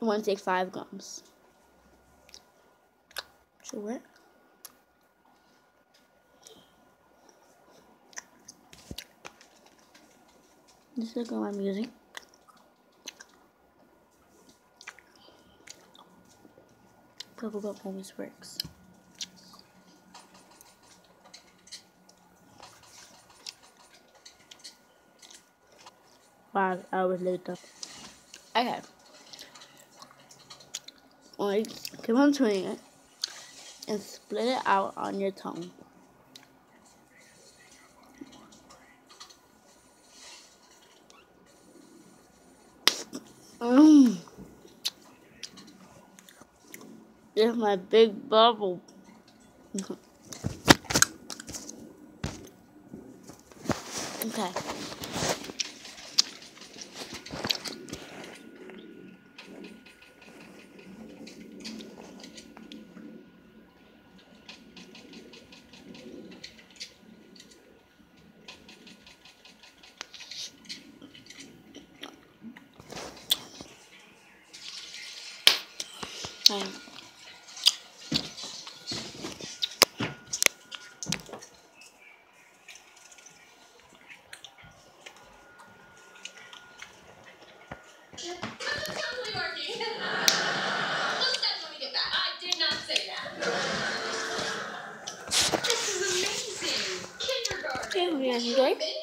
You want to take five gums. Sure. This is the gum I'm using. Purple gum always works. Five hours later. Okay. Like, keep on chewing it and split it out on your tongue. Mmm. It's my big bubble. okay. Time. totally working. Close that when we.